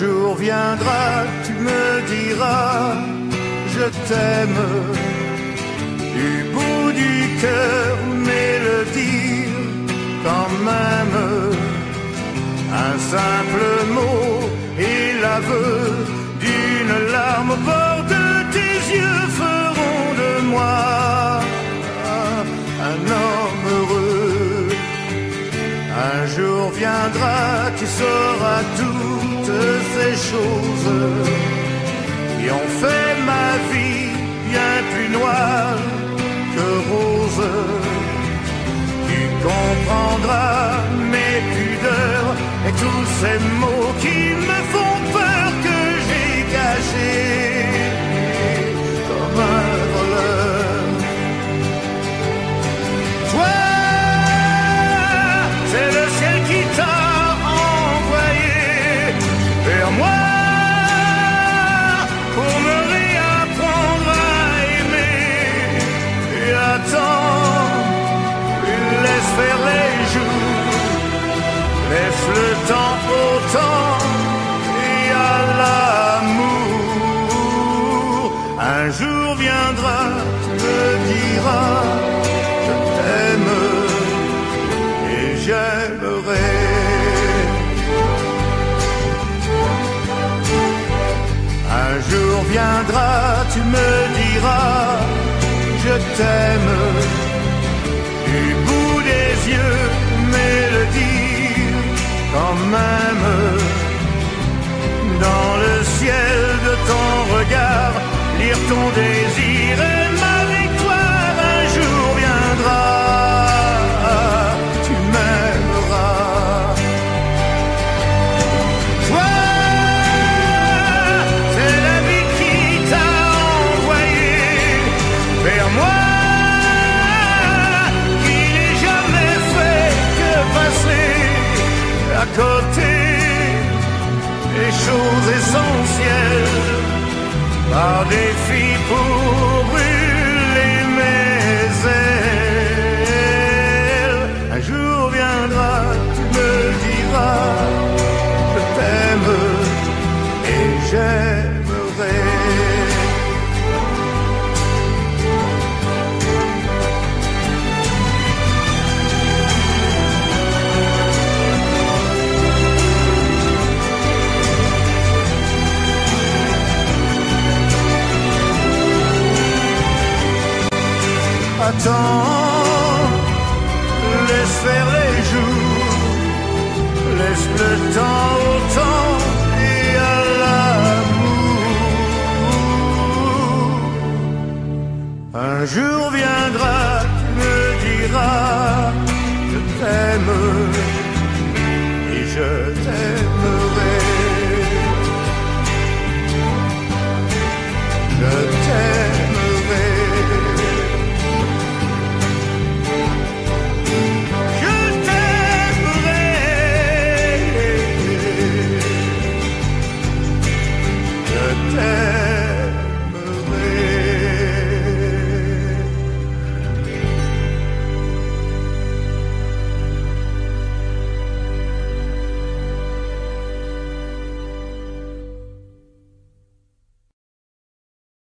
jour viendra, tu me diras, je t'aime. Du bout du cœur, mais le dire quand même. Un simple mot et l'aveu jour viendra, tu sauras toutes ces choses qui ont fait ma vie bien plus noire que rose. Tu comprendras mes pudeurs et tous ces mots laisse le temps au et à l'amour. Un jour viendra, tu me diras, je t'aime et j'aimerai. Un jour viendra, tu me diras, je t'aime. Par défi pour brûler mes ailes. Un jour viendra, tu me diras, je t'aime et j'aimerai. Laisse faire les jours, laisse le temps au temps et à l'amour. Un jour viendra, tu me diras, je t'aime et je t'aime.